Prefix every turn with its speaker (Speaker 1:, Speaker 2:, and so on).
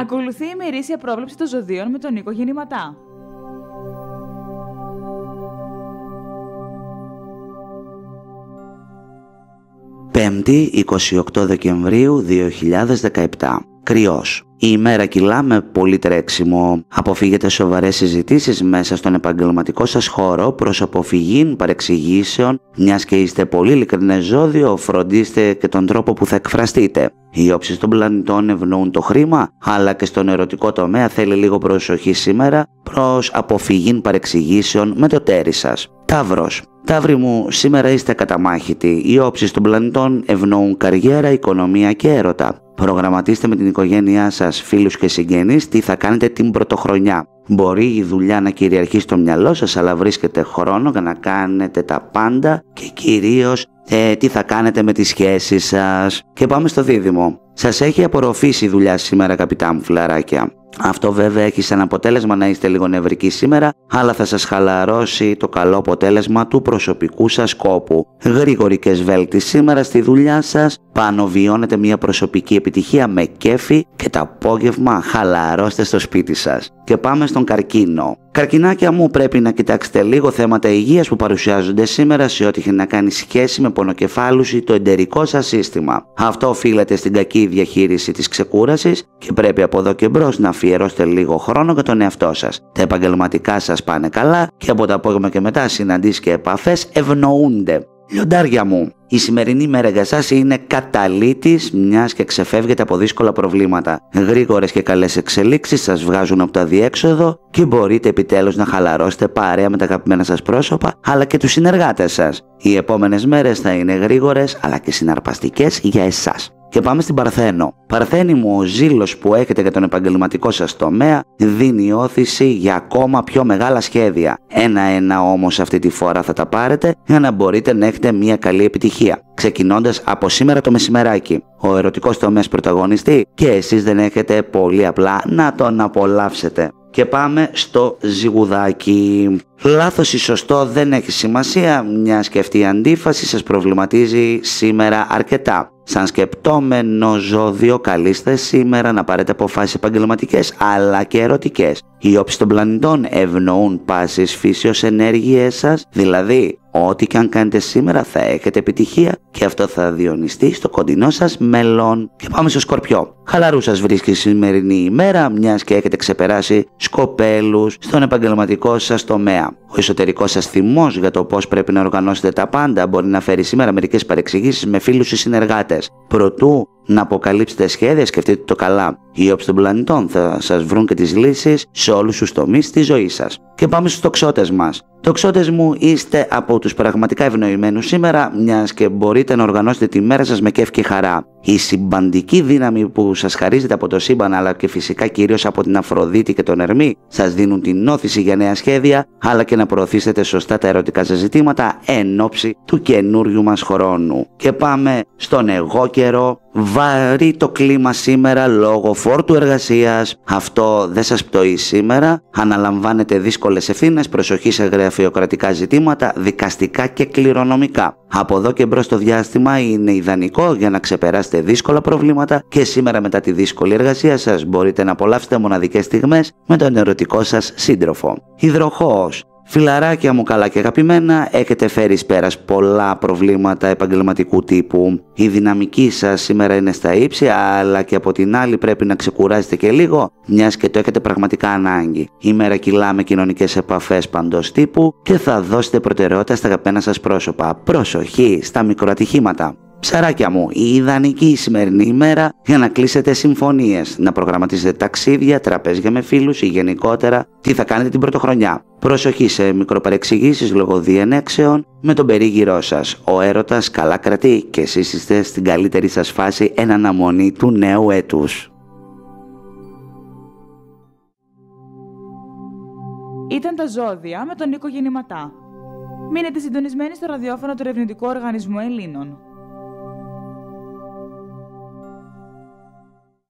Speaker 1: Ακολουθεί η μερίσια πρόβλεψη των ζωδίων με τον Νίκο Γεννηματά.
Speaker 2: Πέμπτη, 28 Δεκεμβρίου 2017. Κρυός. Η ημέρα κυλά με πολύ τρέξιμο. Αποφύγετε σοβαρές συζητήσεις μέσα στον επαγγελματικό σας χώρο προς αποφυγή παρεξηγήσεων, μιας και είστε πολύ ειλικρινές ζώδιο, φροντίστε και τον τρόπο που θα εκφραστείτε. Οι όψεις των πλανητών ευνοούν το χρήμα, αλλά και στον ερωτικό τομέα θέλει λίγο προσοχή σήμερα προς αποφυγή παρεξηγήσεων με το τέρι σας. Ταύρος. Ταύροι μου, σήμερα είστε καταμάχητοι. Οι όψεις των πλανητών ευνοούν καριέρα, οικονομία και έρωτα. Προγραμματίστε με την οικογένειά σας, φίλους και συγγενείς τι θα κάνετε την πρωτοχρονιά. Μπορεί η δουλειά να κυριαρχεί στο μυαλό σας αλλά βρίσκετε χρόνο για να κάνετε τα πάντα και κυρίως ε, τι θα κάνετε με τις σχέσεις σας. Και πάμε στο δίδυμο. Σας έχει απορροφήσει η δουλειά σήμερα καπιτά μου φιλαράκια. Αυτό βέβαια έχει σαν αποτέλεσμα να είστε λίγο νευρικοί σήμερα, αλλά θα σας χαλαρώσει το καλό αποτέλεσμα του προσωπικού σας κόπου. Γρήγορη και σβέλτη σήμερα στη δουλειά σας, πάνω βιώνετε μια προσωπική επιτυχία με κέφι και το απόγευμα χαλαρώστε στο σπίτι σας. Και πάμε στον καρκίνο. Καρκινάκια μου πρέπει να κοιτάξετε λίγο θέματα υγείας που παρουσιάζονται σήμερα σε ό,τι έχει να κάνει σχέση με πονοκεφάλους ή το εντερικό σας σύστημα. Αυτό οφείλεται στην κακή διαχείριση της ξεκούρασης και πρέπει από εδώ και μπρος να αφιερώσετε λίγο χρόνο για τον εαυτό σας. Τα επαγγελματικά σας πάνε καλά και από το απόγευμα και μετά συναντήσεις και επαφές ευνοούνται. Λιοντάρια μου, η σημερινή μέρα για σας είναι καταλήτης μιας και ξεφεύγετε από δύσκολα προβλήματα. Γρήγορες και καλές εξελίξεις σας βγάζουν από το αδιέξοδο και μπορείτε επιτέλους να χαλαρώσετε παρέα με τα αγαπημένα σας πρόσωπα αλλά και τους συνεργάτες σας. Οι επόμενες μέρες θα είναι γρήγορες αλλά και συναρπαστικές για εσάς. Και πάμε στην Παρθένο. Παρθένη μου, ο ζήλος που έχετε για τον επαγγελματικό σας τομέα δίνει όθηση για ακόμα πιο μεγάλα σχέδια. Ένα-ένα όμως αυτή τη φορά θα τα πάρετε για να μπορείτε να έχετε μια καλή επιτυχία. Ξεκινώντας από σήμερα το μεσημεράκι. Ο ερωτικός τομέας πρωταγωνιστή και εσείς δεν έχετε πολύ απλά να τον απολαύσετε. Και πάμε στο ζυγουδάκι. Λάθος ή σωστό δεν έχει σημασία, μια σκεφτή αντίφαση σας προβληματίζει σήμερα αρκετά. Σαν σκεπτόμενο ζώδιο καλείστε σήμερα να πάρετε αποφάσεις επαγγελματικές αλλά και ερωτικές. Οι όψεις των πλανητών ευνοούν πάσης φύσεως ενέργειές σας, δηλαδή ό,τι και αν κάνετε σήμερα θα έχετε επιτυχία και αυτό θα διονυστεί στο κοντινό σας μέλλον. Και πάμε στο Σκορπιό. Χαλαρού σας βρίσκει η σημερινή ημέρα, μιας και έχετε ξεπεράσει σκοπέλους στον επαγγελματικό σας τομέα. Ο εσωτερικός σας θυμός για το πώς πρέπει να οργανώσετε τα πάντα μπορεί να φέρει σήμερα μερικές παρεξηγήσεις με φίλους ή συνεργάτες. Προτού να αποκαλύψετε σχέδια, σκεφτείτε το καλά. Οι όψει των πλανητών θα σας βρουν και τις λύσεις σε όλους τους τομείς της ζωής σας. Και πάμε στους τοξότες μας. Τοξότες μου, είστε από τους πραγματικά ευνοημένους σήμερα, μιας και μπορείτε να οργανώσετε τη μέρα σας με κέφι και χαρά. Η συμπαντική δύναμη που σας χαρίζεται από το σύμπαν, αλλά και φυσικά κυρίως από την Αφροδίτη και τον Ερμή, σας δίνουν την όθηση για νέα σχέδια, αλλά και να προωθήσετε σωστά τα ερωτικά σας ζητήματα εν ώψη του καινούριου μας χρόνου. Και πάμε στον εγώ καιρό. Βαρύ το κλίμα σήμερα λόγω φόρτου εργασίας. Αυτό δεν σας πτωεί σήμερα. Αναλαμβάνετε δύσκολες ευθύνες, προσοχή σε γραφειοκρατικά ζητήματα, δικαστικά και κληρονομικά. Από εδώ και μπρος το διάστημα είναι ιδανικό για να ξεπεράσετε δύσκολα προβλήματα και σήμερα μετά τη δύσκολη εργασία σας μπορείτε να απολαύσετε μοναδικές στιγμές με τον ερωτικό σας σύντροφο. Υδροχόος. Φιλαράκια μου καλά και αγαπημένα, έχετε φέρει πέρας πολλά προβλήματα επαγγελματικού τύπου. Η δυναμική σας σήμερα είναι στα ύψη, αλλά και από την άλλη πρέπει να ξεκουράσετε και λίγο, μιας και το έχετε πραγματικά ανάγκη. Η μέρα κυλά με κοινωνικές επαφές παντός τύπου και θα δώσετε προτεραιότητα στα αγαπημένα σας πρόσωπα. Προσοχή στα μικροατυχήματα. Ψαράκια μου, η ιδανική σημερινή ημέρα για να κλείσετε συμφωνίες, να προγραμματίσετε ταξίδια, τραπέζια με φίλους ή γενικότερα τι θα κάνετε την πρωτοχρονιά. Προσοχή σε μικροπαρεξηγήσεις λόγω διενέξεων με τον περίγυρό σας. Ο έρωτας καλά κρατεί και εσείς είστε στην καλύτερη σας φάση εν αναμονή του νέου έτους.
Speaker 1: Ήταν τα ζώδια με τον Νίκο Γεννηματά. Μείνετε συντονισμένοι στο ραδιόφωνο του Ερευνητικού Οργανισμού Ελλήνων.